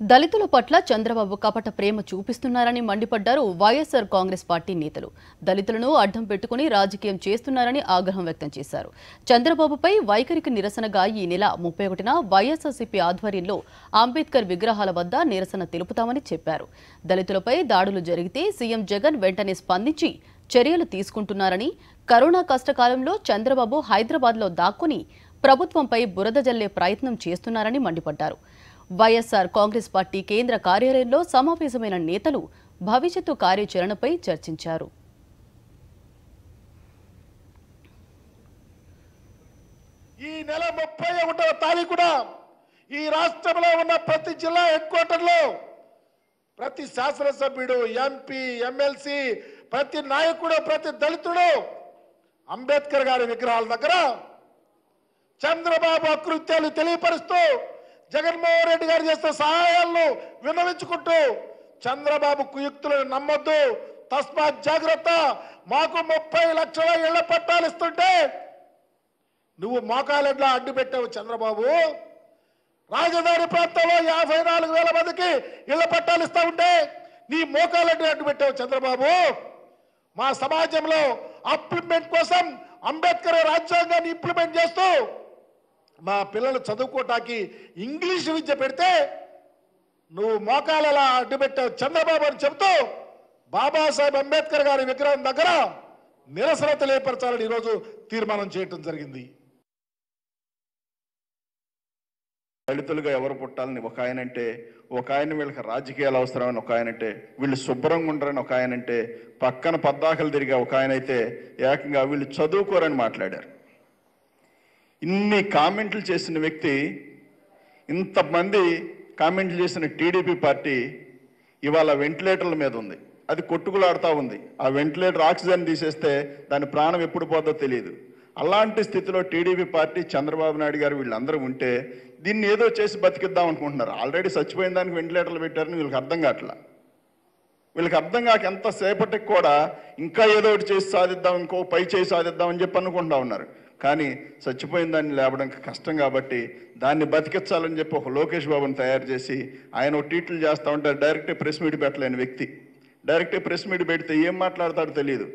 దళితుల పట్ల చంద్రబాబు కపట ప్రేమ చూపిస్తున్నారని మండిపడ్డారు వైఎస్సార్ కాంగ్రెస్ పార్టీ నేతలు. దళితులను అడ్డం పెట్టుకుని రాజకీయం చేస్తున్నారని ఆగ్రహం వ్యక్తం చేశారు. చంద్రబాబుపై వైఖరికి నిరసనగా ఈ నెల ముప్పై ఒకటిన వైఎస్ఆర్సీపీ ఆధ్వర్యంలో అంబేద్కర్ విగ్రహాల వద్ద నిరసన తెలుపుతామని చెప్పారు. దళితులపై దాడులు జరిగితే సీఎం జగన్ వెంటనే స్పందించి చర్యలు తీసుకుంటున్నారని కరోనా కష్టకాలంలో చంద్రబాబు హైదరాబాద్లో దాక్కుని ప్రభుత్వంపై బురద జల్లే ప్రయత్నం చేస్తున్నారని మండిపడ్డారు. వైఎస్సార్ కాంగ్రెస్ పార్టీ కేంద్ర కార్యాలయంలో సమావేశమైన నేతలు భవిష్యత్తు కార్యాచరణపై చర్చించారు. ఈ నెల ముప్పై ఒకటవ తారీఖున ఈ రాష్ట్రంలో ఉన్న ప్రతి జిల్లా హెడ్ క్వార్టర్లో ప్రతి శాసనసభ్యుడు ఎంపీ ఎమ్మెల్సీ ప్రతి నాయకుడు ప్రతి దళితుడు అంబేద్కర్ గారి విగ్రహాల దగ్గర చంద్రబాబు అకృత్యాలు తెలియపరుస్తూ జగన్మోహన్ రెడ్డి గారు చేస్తే సహాయాలను విన్నవించుకుంటూ చంద్రబాబు కుయుక్తులను నమ్మొద్దు. తస్మాత్ జాగ్రత్త. మాకు ముప్పై లక్షల ఇళ్ళ పట్టాలు ఇస్తుంటే నువ్వు మోకాలెడ్లా అడ్డు పెట్టావు చంద్రబాబు. రాజధాని ప్రాంతంలో యాభై నాలుగు వేల మందికి ఇళ్ళ పట్టాలు ఇస్తా ఉంటే నీ మోకాలెడ్డి అడ్డు పెట్టావు చంద్రబాబు. మా సమాజంలో అప్లిమెంట్ కోసం అంబేద్కర్ రాజ్యాంగాన్ని ఇంప్లిమెంట్ చేస్తూ మా పిల్లలు చదువుకోటానికి ఇంగ్లీష్ విద్య పెడితే నువ్వు మోకాలలా అడ్డు పెట్టావు. చంద్రబాబు అని చెబుతూ బాబాసాహెబ్ అంబేద్కర్ గారి విగ్రహం దగ్గర నిరసన తెలియపరచాలని ఈరోజు తీర్మానం చేయటం జరిగింది. దళితులుగా ఎవరు పుట్టాలని ఒక ఆయన అంటే ఒక ఆయన వీళ్ళకి రాజకీయాలు అవసరమని ఒక ఆయన అంటే వీళ్ళు శుభ్రంగా ఉండరని ఒక ఆయన అంటే పక్కన పద్దాకలు తిరిగే ఒక ఆయన అయితే ఏకంగా వీళ్ళు చదువుకోరని మాట్లాడారు. ఇన్ని కామెంట్లు చేసిన వ్యక్తి ఇంతమంది కామెంట్లు చేసిన టీడీపీ పార్టీ ఇవాళ వెంటిలేటర్ల మీద ఉంది. అది కొట్టుకులాడుతూ ఉంది. ఆ వెంటిలేటర్ ఆక్సిజన్ తీసేస్తే దాని ప్రాణం ఎప్పుడు పోద్దో తెలియదు. అలాంటి స్థితిలో టీడీపీ పార్టీ చంద్రబాబు నాయుడు గారు వీళ్ళందరూ ఉంటే దీన్ని ఏదో చేసి బతికిద్దాం అనుకుంటున్నారు. ఆల్రెడీ చచ్చిపోయిన దానికి వెంటిలేటర్లు పెట్టారని వీళ్ళకి అర్థం కావట్లా? వీళ్ళకి అర్థం కాక ఎంతసేపటికి కూడా ఇంకా ఏదో ఒకటి చేసి సాధిద్దాం ఇంకో పై చేసి సాధిద్దాం అని చెప్పి అనుకుంటా ఉన్నారు. కానీ చచ్చిపోయిన దాన్ని లేపడం కష్టం కాబట్టి దాన్ని బతికించాలని చెప్పి ఒక లోకేష్ బాబుని తయారు చేసి ఆయన ఒక ట్వీట్లు చేస్తూ ఉంటారు. డైరెక్ట్ ప్రెస్ మీట్ పెట్టలేని వ్యక్తి. డైరెక్ట్ ప్రెస్ మీట్ పెడితే ఏం మాట్లాడతాడో తెలియదు.